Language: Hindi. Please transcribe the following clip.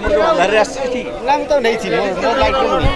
ଅନ୍ଧାରରେ ଆସିଛି ନା ମୁଁ ତ ନେଇଥିଲି ମୋ ମୋ ଲାଇଟ୍ରେ ମୁଁ